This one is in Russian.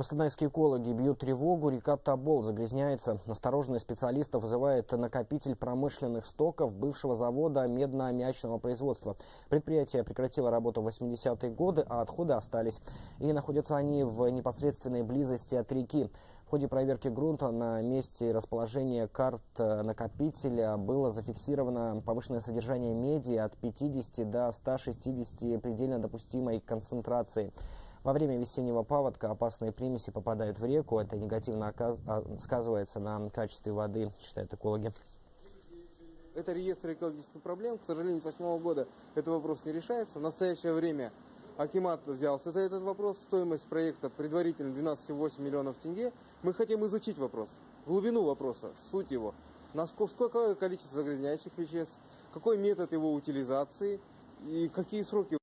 Кустанайские экологи бьют тревогу, река Табол загрязняется. Осторожность специалистов вызывает накопитель промышленных стоков бывшего завода медно-аммиачного производства. Предприятие прекратило работу в 80-е годы, а отходы остались. И находятся они в непосредственной близости от реки. В ходе проверки грунта на месте расположения карт накопителя было зафиксировано повышенное содержание меди от 50 до 160 предельно допустимой концентрации. Во время весеннего паводка опасные примеси попадают в реку. Это негативно а, сказывается на качестве воды, считают экологи. Это реестр экологических проблем. К сожалению, с 2008 года этот вопрос не решается. В настоящее время Акимат взялся за этот вопрос. Стоимость проекта предварительно 12,8 миллионов тенге. Мы хотим изучить вопрос, глубину вопроса, суть его. Насколько, какое количество загрязняющих веществ, какой метод его утилизации и какие сроки